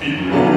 people.